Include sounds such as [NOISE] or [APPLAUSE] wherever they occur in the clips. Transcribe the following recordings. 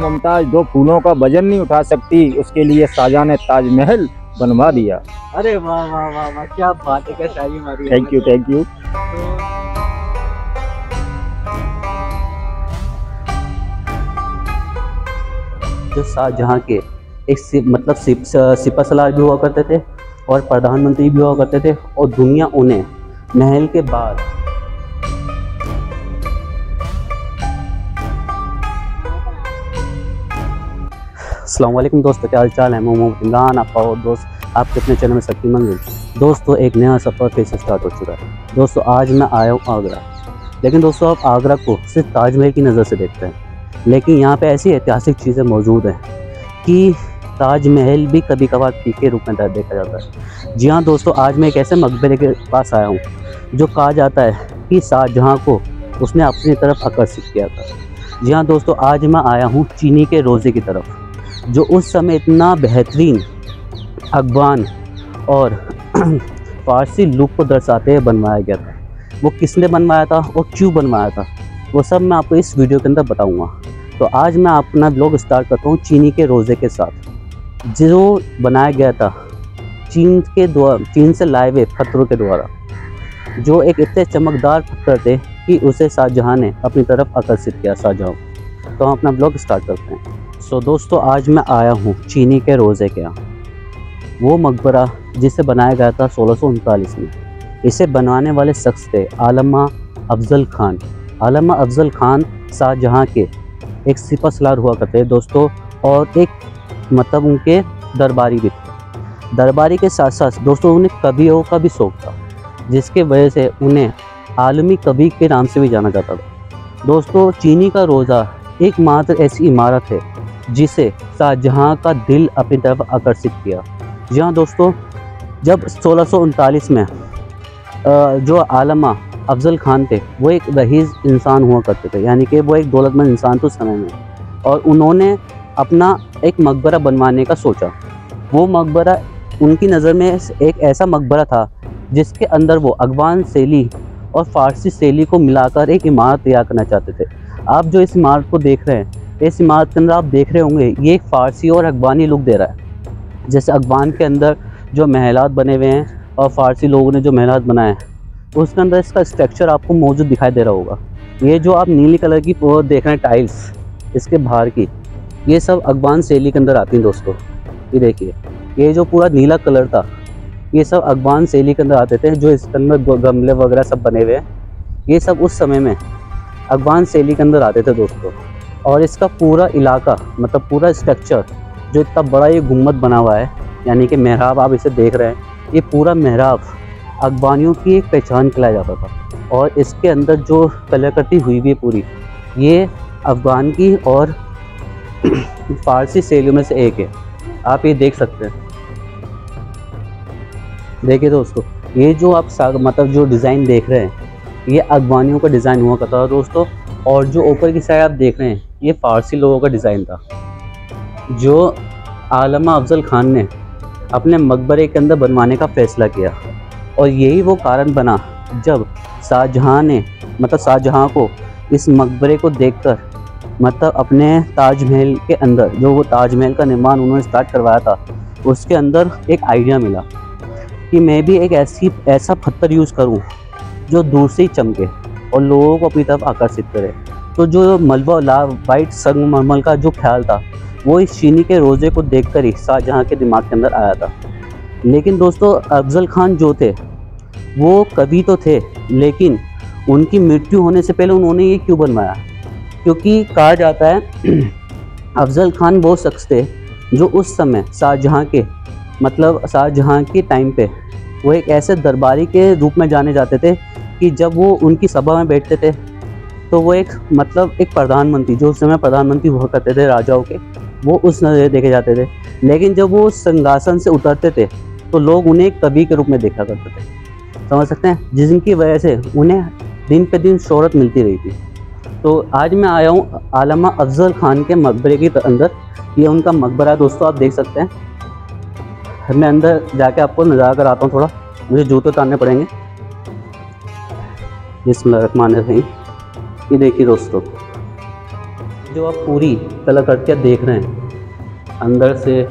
मुमताज़ दो फूलों का वज़न नहीं उठा सकती उसके लिए शाहजहां ने ताजमहल बनवा दिया। अरे वाह वाह वाह वाह क्या बात है क्या शायरी मारी थैंक यू थैंक यू जो शाहजहाँ के एक सिप, मतलब सिप, सिपा सलार भी हुआ करते थे और प्रधानमंत्री भी हुआ करते थे और दुनिया उन्हें महल के बाद असलम दोस्तों, क्या हाल चाल है मोहम्मद इमरान, आपका और दोस्त, आपके अपने चैनल में शक्ति मंजिल दोस्तों, एक नया सफ़र फिर से स्टार्ट हो चुका है। दोस्तों, आज मैं आया हूँ आगरा। लेकिन दोस्तों, आप आगरा को सिर्फ़ ताजमहल की नज़र से देखते हैं। लेकिन यहाँ पे ऐसी ऐतिहासिक चीज़ें मौजूद हैं कि ताजमहल भी कभी कभार फीके रूप में देखा जाता है। जी हाँ दोस्तों, आज मैं एक ऐसे मकबरे के पास आया हूँ, जो कहा जाता है कि शाहजहाँ को उसने अपनी तरफ़ आकर्षित किया था। जी हाँ दोस्तों, आज मैं आया हूँ चीनी के रोज़े की तरफ़। जो उस समय इतना बेहतरीन अफगान और [CLEARS THROAT] फारसी लुक को दर्शाते हुए बनवाया गया था। वो किसने बनवाया था? और क्यों बनवाया था? वो सब मैं आपको इस वीडियो के अंदर बताऊँगा। तो आज मैं अपना ब्लॉग स्टार्ट करता हूँ चीनी के रोज़े के साथ। जो बनाया गया था, चीन के द्वारा चीन से लाए हुए पत्थरों के द्वारा, जो एक इतने चमकदार पत्थर थे कि उसे शाहजहाँ ने अपनी तरफ़ आकर्षित किया, शाहजहाँ। तो हम अपना ब्लॉग स्टार्ट करते हैं। सो so, दोस्तों आज मैं आया हूँ चीनी के रोज़े के यहाँ। वो मकबरा जिसे बनाया गया था सोलह में इसे बनवाने वाले शख्स थे आलमा अफजल खान। आलमा अफजल खान शाहजहाँ के एक सिपा सलार हुआ करते दोस्तों और एक मतलब उनके दरबारी भी थे। दरबारी के साथ साथ दोस्तों उन्हें कवियों का भी शौक था जिसके वजह से उन्हें आलमी कवि के नाम से भी जाना जाता था। दोस्तों चीनी का रोज़ा एकमात्र ऐसी इमारत है जिसे शाहजहाँ का दिल अपनी तरफ़ आकर्षित किया। जी हाँ दोस्तों, जब सोलह में जो आलमा अफजल खान थे, वो एक रहीज़ इंसान हुआ करते थे, यानी कि वो एक दौलतमंद इंसान थे उस समय में। और उन्होंने अपना एक मकबरा बनवाने का सोचा। वो मकबरा, उनकी नज़र में एक ऐसा मकबरा था, जिसके अंदर वो अगवान शैली और फ़ारसी शैली को मिलाकर एक इमारत तैयार करना चाहते थे। आप जो इस इमारत को देख रहे हैं इस इमारत के अंदर आप देख रहे होंगे, ये एक फ़ारसी और अफगानी लुक दे रहा है। जैसे अफगान के अंदर जो महलात बने हुए हैं और फ़ारसी लोगों ने जो महलात बनाए हैं, उसके अंदर इसका स्ट्रक्चर आपको मौजूद दिखाई दे रहा होगा। ये जो आप नीली कलर की देख रहे हैं टाइल्स इसके बाहर की, ये सब अफगान शैली के अंदर आती हैं दोस्तों। ये देखिए, ये जो पूरा नीला कलर था, ये सब अफगान शैली के अंदर आते थे, जो इसके अंदर गमले वगैरह सब बने हुए हैं। ये सब उस समय में अफगान शैली के अंदर आते थे दोस्तों। और इसका पूरा इलाका मतलब पूरा स्ट्रक्चर जो इतना बड़ा ये गुम्मत बना हुआ है, यानी कि महराब आप इसे देख रहे हैं, ये पूरा महराब अफगानियों की एक पहचान खिलाया जाता था। और इसके अंदर जो कलाकृति हुई हुई पूरी, ये अफ़गान की और [CLEARS THROAT] फ़ारसी शैलियों में से एक है। आप ये देख सकते हैं। देखिए दोस्तों, ये जो आप मतलब जो डिज़ाइन देख रहे हैं, ये अफगानियों का डिज़ाइन हुआ करता था दोस्तों। और जो ऊपर की साइड आप देख रहे हैं ये फ़ारसी लोगों का डिज़ाइन था, जो आलमा अफजल खान ने अपने मकबरे के अंदर बनवाने का फ़ैसला किया। और यही वो कारण बना जब शाहजहाँ ने मतलब शाहजहाँ को इस मकबरे को देखकर मतलब अपने ताजमहल के अंदर, जो वो ताजमहल का निर्माण उन्होंने स्टार्ट करवाया था, उसके अंदर एक आइडिया मिला कि मैं भी एक ऐसी, ऐसा पत्थर यूज़ करूँ जो दूर से ही चमके और लोगों को अपनी तरफ़ आकर्षित करे। तो जो मलबा ला वाइट संगमरमल का जो ख्याल था, वो इस चीनी के रोज़े को देखकर ही शाहजहाँ के दिमाग के अंदर आया था। लेकिन दोस्तों, अफजल खान जो थे, वो कवि तो थे, लेकिन उनकी मृत्यु होने से पहले उन्होंने ये क्यों बनवाया? क्योंकि कहा जाता है, [CLEARS THROAT] अफजल खान वो शख्स थे, जो उस समय शाहजहाँ के मतलब शाहजहाँ के टाइम पे, वो एक ऐसे दरबारी के रूप में जाने जाते थे कि जब वो उनकी सभा में बैठते थे तो वो एक मतलब एक प्रधानमंत्री, जो उस समय प्रधानमंत्री हुआ करते थे राजाओं के, वो उस नज़र देखे जाते थे। लेकिन जब वो संगासन से उतरते थे तो लोग उन्हें एक कवि के रूप में देखा करते थे। समझ सकते हैं? जिनकी वजह से उन्हें दिन पे दिन शहरत मिलती रही थी। तो आज मैं आया हूँ आलमा अफजल खान के मकबरे के अंदर। ये उनका मकबरा है, दोस्तों, आप देख सकते हैं। मैं अंदर जाके आपको नज़ारा कराता हूँ थोड़ा। मुझे जूते उतारने पड़ेंगे। रही ये देखिए दोस्तों, जो आप पूरी कलाकृतियाँ देख रहे हैं, अंदर से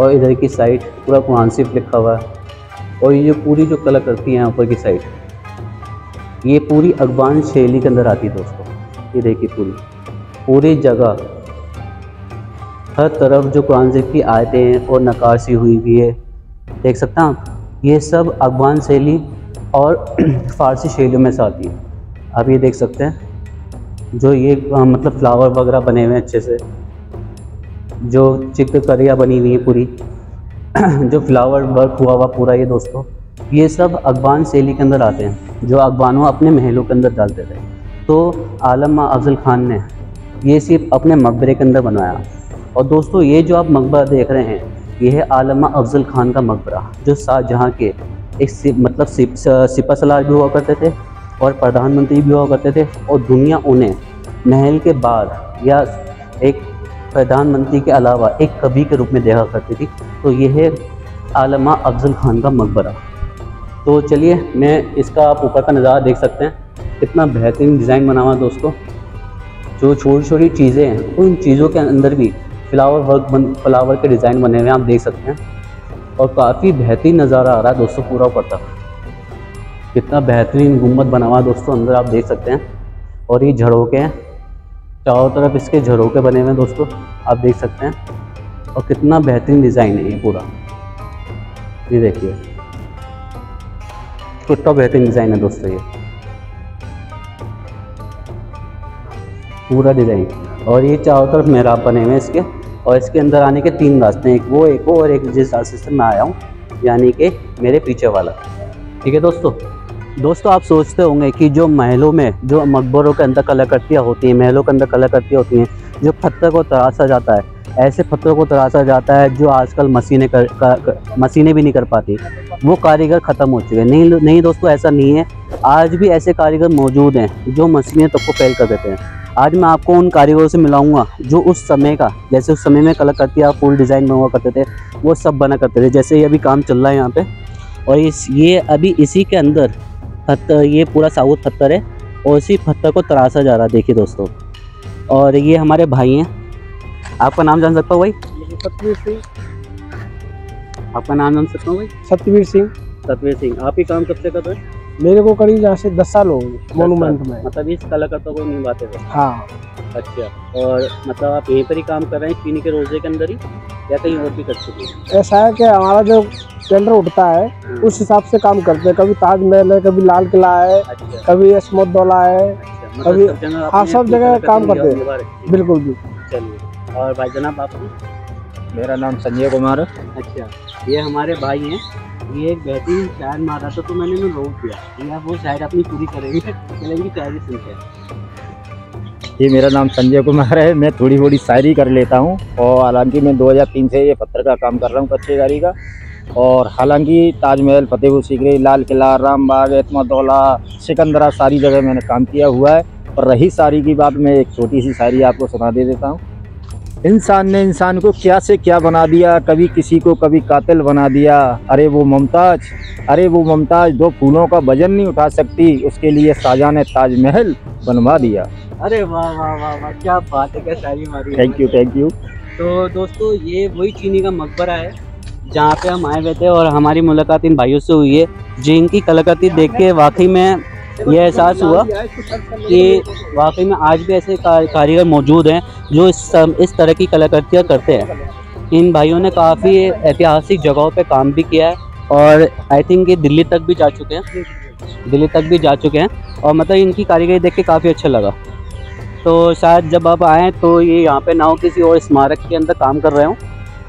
और इधर की साइड पूरा कुरान सिर्फ़ लिखा हुआ है। और ये पूरी जो कलाकृति है ऊपर की साइड ये पूरी अफगान शैली के अंदर आती है दोस्तों। ये देखिए पूरी। पूरी जगह, हर तरफ़ जो कुरान शरीफ की आयतें हैं और नक्काशी हुई हुई है। देख सकते हैं आप? ये सब अफगान शैली और [CLEARS THROAT] फ़ारसी शैलियों में से आती है। आप ये देख सकते हैं जो ये अ, मतलब फ्लावर वगैरह बने हुए हैं अच्छे से जो चित्रकारियाँ बनी हुई है पूरी [CLEARS THROAT] जो फ्लावर वर्क हुआ हुआ पूरा ये दोस्तों ये सब अफगान शैली के अंदर आते हैं जो अफगानों अपने महलों के अंदर डालते थे। तो आलमा अफजल खान ने ये सिर्फ़ अपने मकबरे के अंदर बनवाया। और दोस्तों ये जो आप मकबरा देख रहे हैं ये है आलमा अफजल खान का मकबरा जो शाहजहाँ के एक सिप, मतलब सिप, सिपा सलार भी हुआ करते थे और प्रधानमंत्री भी हुआ करते थे और दुनिया उन्हें महल के बाद या एक प्रधानमंत्री के अलावा एक कवि के रूप में देखा करती थी। तो यह है आलमा अफजल खान का मकबरा। तो चलिए, मैं इसका आप ऊपर का नज़ारा देख सकते हैं। कितना बेहतरीन डिज़ाइन बना हुआ दोस्तों। जो छोटी छोटी चीज़ें हैं, उन चीज़ों के अंदर भी फ्लावर वर्क बन, फ्लावर के डिज़ाइन बने हुए हैं, आप देख सकते हैं। और काफ़ी बेहतरीन नज़ारा आ रहा है दोस्तों, पूरा ऊपर तक। कितना बेहतरीन गुंबद बना हुआ दोस्तों, अंदर आप देख सकते हैं। और ये झरोके हैं। चारों तरफ़ इसके झरोके बने हुए हैं दोस्तों, आप देख सकते हैं। और कितना बेहतरीन डिज़ाइन है ये पूरा। ये देखिए। कितना बेहतरीन डिज़ाइन है दोस्तों ये। पूरा डिज़ाइन। और ये चारों तरफ़ मेहराब बने हुए हैं इसके। और इसके अंदर आने के तीन रास्ते हैं। एक वो एक वो, और एक जिस रास्ते से मैं आया हूँ, यानी कि मेरे पीछे वाला। ठीक है दोस्तों? दोस्तों आप सोचते होंगे कि जो महलों में जो मकबरों के अंदर कलाकृतियाँ होती हैं महलों के अंदर कलाकृतियाँ होती हैं जो पत्थर को तराशा जाता है ऐसे पत्थरों को तराशा जाता है जो आजकल मशीनें कर, कर, कर मशीनें भी नहीं कर पाती। वो कारीगर ख़त्म हो चुके हैं। नहीं नहीं दोस्तों ऐसा नहीं है। आज भी ऐसे कारीगर मौजूद हैं जो मशीनें तब को फेल कर देते हैं। आज मैं आपको उन कारीगरों से मिलाऊँगा जो उस समय का जैसे उस समय में कलाकृतियाँ फुल डिज़ाइन में हुआ करते थे वो सब बना करते थे। जैसे ये अभी काम चल रहा है यहाँ पे और इस ये अभी इसी के अंदर पत्थर ये पूरा साबुत पत्थर है और इसी पत्थर को तराशा जा रहा है देखिए दोस्तों। और ये हमारे भाई हैं। आपका नाम जान सकता हूँ भाई? सतवीर सिंह। आपका नाम जान सकता हूँ भाई? सतवीर सिंह। सतवीर सिंह। आप ही काम कब से कर रहे हैं? मेरे को करीब यहाँ से दस साल हो गए मोनूमेंट में। मतलब इस कलाकृतों को निभाते थे हाँ। अच्छा। और मतलब आप यहीं पर ही काम कर रहे हैं चीनी के रोज़े के अंदर ही? या कहीं और भी कर चुके हैं? ऐसा है कि हमारा जो टेंडर उठता है उस हिसाब से काम करते हैं। कभी ताजमहल है कभी लाल किला है अच्छा। कभी अस्मदौला है अच्छा सब जगह हाँ, सब जगह काम करते हैं। है। बिल्कुल भी चलिए और भाई जनाब आपकी मेरा नाम संजय कुमार है। अच्छा ये हमारे भाई हैं। ये एक बेहतरीन शायर मारा था तो मैंने इन्हें रोक दिया। ये वो शायर अपनी पूरी करेंगे चलेंगे शायरी सुनते ये मेरा नाम संजय कुमार है। मैं थोड़ी थोड़ी शायरी कर लेता हूँ। और हालाँकि मैं 2003 से ये पत्थर का काम कर रहा हूँ कच्चे गाड़ी का। और हालाँकि ताजमहल फतेहपुर सीकरी लाल किला रामबाग एतमदौला सिकंदरा सारी जगह मैंने काम किया हुआ है। और रही शायरी की बात मैं एक छोटी सी शायरी आपको सुना दे देता हूँ। इंसान ने इंसान को क्या से क्या बना दिया कभी किसी को कभी कातिल बना दिया। अरे वो मुमताज़ अरे वो मुमताज़ दो फूलों का वज़न नहीं उठा सकती उसके लिए शाहजहाँ ने ताजमहल बनवा दिया। अरे वाह वाह वाह वाह क्या बात है क्या शायरी मारी थैंक यू थैंक यू तो दोस्तों ये वही चीनी का मकबरा है जहाँ पे हम आए हुए थे और हमारी मुलाकात इन भाइयों से हुई है। जिनकी कलाकृति देख के वाकई में ये एहसास हुआ कि वाकई में आज भी ऐसे कारीगर मौजूद हैं जो इस इस तरह की कलाकृतियाँ करते हैं। इन भाइयों ने काफ़ी ऐतिहासिक जगहों पे काम भी किया है और आई थिंक ये दिल्ली तक भी जा चुके हैं। दिल्ली तक भी जा चुके हैं और मतलब इनकी कारीगरी देख के काफ़ी अच्छा लगा। तो शायद जब आप आएँ तो ये यहाँ पे ना हो किसी और स्मारक के अंदर काम कर रहे हो।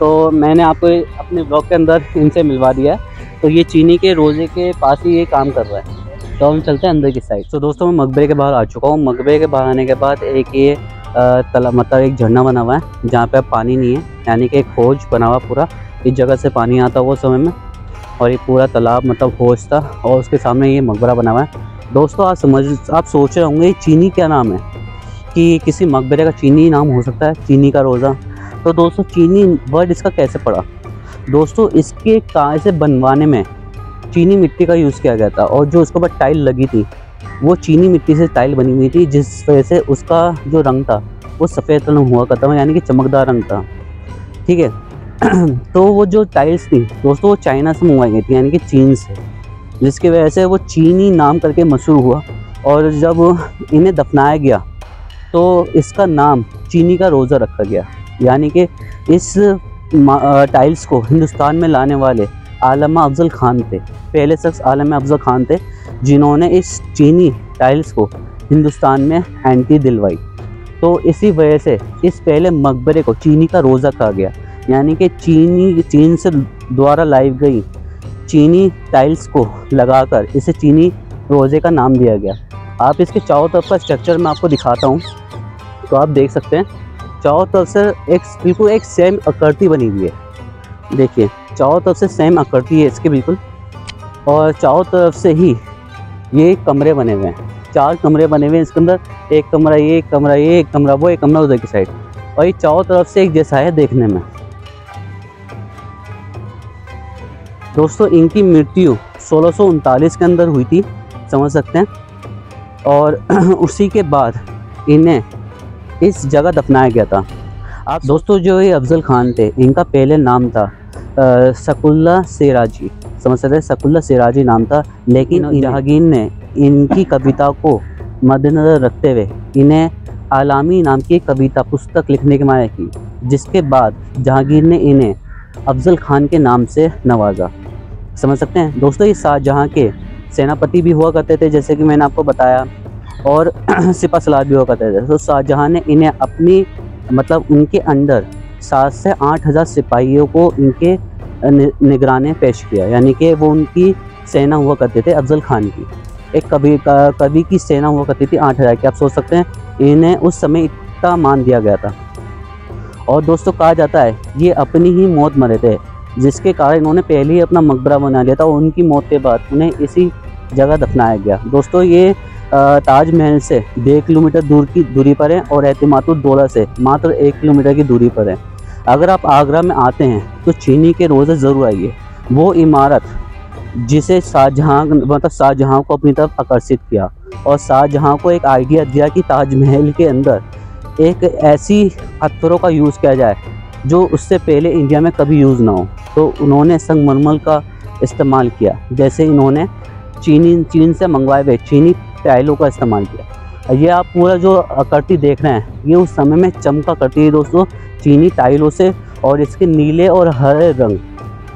तो मैंने आपको अपने ब्लॉग के अंदर इनसे मिलवा दिया है। तो ये चीनी के रोज़े के पास ही ये काम कर रहा है। तो हम चलते हैं अंदर की साइड तो दोस्तों, मैं मकबरे के बाहर आ चुका हूँ। मकबरे के बाहर आने के बाद एक ये तला मतलब एक झरना बना हुआ है, जहाँ पे अब पानी नहीं है। यानी कि एक हौज बना हुआ पूरा। इस जगह से पानी आता हुआ समय में। और ये पूरा तालाब मतलब हौज था। और उसके सामने ये मकबरा बना हुआ है। दोस्तों, आप समझ, आप सोच रहे होंगे चीनी क्या नाम है? कि किसी मकबरे का चीनी नाम हो सकता है, चीनी का रोज़ा। तो दोस्तों, चीनी वर्ड इसका कैसे पड़ा? दोस्तों, इसके काय से बनवाने में चीनी मिट्टी का यूज़ किया गया था और जो उसके ऊपर टाइल लगी थी, वो चीनी मिट्टी से टाइल बनी हुई थी, जिस वजह से उसका जो रंग था, वो सफ़ेद रंग हुआ करता था, यानी कि चमकदार रंग था। ठीक है? [CLEARS THROAT] तो वो जो टाइल्स थी, दोस्तों, वो चाइना से मंगवाई गई थी, यानी कि चीन से, जिसकी वजह से वो चीनी नाम करके मशहूर हुआ और जब इन्हें दफनाया गया तो इसका नाम चीनी का रोज़ा रखा गया। यानी कि इस टाइल्स को हिंदुस्तान में लाने वाले आलमा अफजल खान थे, पहले शख्स आलम अफजल खान थे, जिन्होंने इस चीनी टाइल्स को हिंदुस्तान में एंटी दिलवाई। तो इसी वजह से इस पहले मकबरे को चीनी का रोज़ा कहा गया। यानी कि चीनी, चीन से द्वारा लाई गई चीनी टाइल्स को लगाकर इसे चीनी रोज़े का नाम दिया गया। आप इसके चारों तरफ़ का स्ट्रक्चर मैं आपको दिखाता हूँ। तो आप देख सकते हैं चारों तरफ़ से एक बिल्कुल एक सेम आकृति बनी हुई है। देखिए, चारों तरफ़ से सेम आकृति है इसके बिल्कुल। और चारों तरफ़ से ही ये कमरे बने हुए हैं। चार कमरे बने हुए हैं इसके अंदर। एक कमरा ये एक कमरा ये एक कमरा, वो एक कमरा उधर की साइड और ये चारों तरफ़ से एक जैसा है देखने में। दोस्तों, इनकी मृत्यु सोलह के अंदर हुई थी, समझ सकते हैं। और [CLEARS THROAT] उसी के बाद इन्हें इस जगह दफनाया गया था। आप दोस्तों जो ये अफजल खान थे इनका पहले नाम था सकुल्ला सिराजी। समझ सकते हैं? सकुल्ला सिराजी नाम था लेकिन जहांगीर ने इनकी कविता को मद्देनज़र रखते हुए इन्हें आलामी नाम की कविता पुस्तक लिखने की माया की जिसके बाद जहांगीर ने इन्हें अफजल खान के नाम से नवाजा। समझ सकते हैं? दोस्तों ये शाहजहाँ के सेनापति भी हुआ करते थे जैसे कि मैंने आपको बताया। और [CLEARS THROAT] सिपा सलाद भी हुआ करते थे। तो शाहजहाँ ने इन्हें अपनी मतलब उनके अंडर सात से आठ हज़ार सिपाहियों को इनके निगराने पेश किया। यानी कि वो उनकी सेना हुआ करते थे अफजल खान की। एक कभी कभी की सेना हुआ करती थी आठ हज़ार की। आप सोच सकते हैं, इन्हें उस समय इतना मान दिया गया था। और दोस्तों, कहा जाता है, ये अपनी ही मौत मरे थे, जिसके कारण इन्होंने पहले ही अपना मकबरा बना लिया था और उनकी मौत के बाद उन्हें इसी जगह दफनाया गया। दोस्तों, ये ताजमहल से डेढ़ किलोमीटर दूर की दूरी पर है और एतमातुद्दौला से मात्र एक किलोमीटर की दूरी पर है। अगर आप आगरा में आते हैं तो चीनी के रोज़े ज़रूर आइए। वो इमारत जिसे शाहजहाँ मतलब शाहजहाँ को अपनी तरफ़ आकर्षित किया और शाहजहाँ को एक आइडिया दिया कि ताजमहल के अंदर एक ऐसी पत्थरों का यूज़ किया जाए जो उससे पहले इंडिया में कभी यूज़ ना हो। तो उन्होंने संगमरमर का इस्तेमाल किया। जैसे इन्होंने चीनी, चीन से मंगवाए हुए चीनी टाइलों का इस्तेमाल किया। ये आप पूरा जो आकृति देख रहे हैं, ये उस समय में चमका करती है दोस्तों, चीनी टाइलों से और इसके नीले और हरे रंग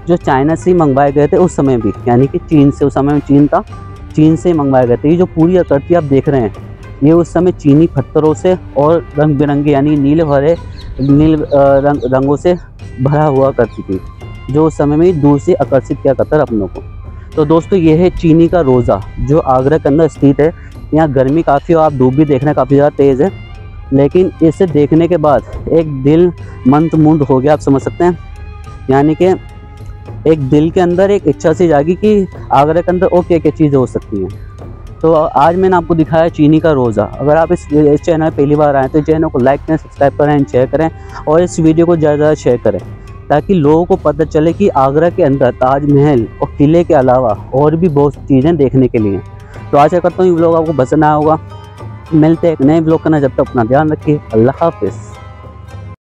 जो चाइना से मंगवाए गए थे उस समय भी, यानी कि चीन से, उस समय में चीन था, चीन से मंगवाए गए थे। ये जो पूरी आकृति आप देख रहे हैं, ये उस समय चीनी पत्थरों से और रंग बिरंगे यानी नीले भरे नील रंग, रंगों से भरा हुआ करती थी, जो उस समय में दूर से आकर्षित किया करता अपनों को। तो दोस्तों ये है चीनी का रोज़ा जो आगरा के अंदर स्थित है। यहाँ गर्मी काफ़ी और आप धूप भी देख रहे हैं काफ़ी ज़्यादा तेज़ है। लेकिन इसे देखने के बाद एक दिल मंद मुंद हो गया आप समझ सकते हैं। यानी कि एक दिल के अंदर एक इच्छा सी जागी कि आगरा के अंदर और क्या क्या चीज़ें हो सकती हैं। तो आज मैंने आपको दिखाया चीनी का रोज़ा। अगर आप इस, इस चैनल पहली बार आए तो चैनल को लाइक करें सब्सक्राइब करें शेयर करें और इस वीडियो को ज़्यादा ज़्यादा शेयर करें। ताकि लोगों को पता चले कि आगरा के अंदर ताजमहल और किले के अलावा और भी बहुत चीज़ें देखने के लिए। तो आशा करता हूँ ये ब्लॉग आपको पसंद आया होगा। मिलते हैं एक नए ब्लॉग करना जब तक अपना ध्यान रखिए। अल्लाह हाफिज़।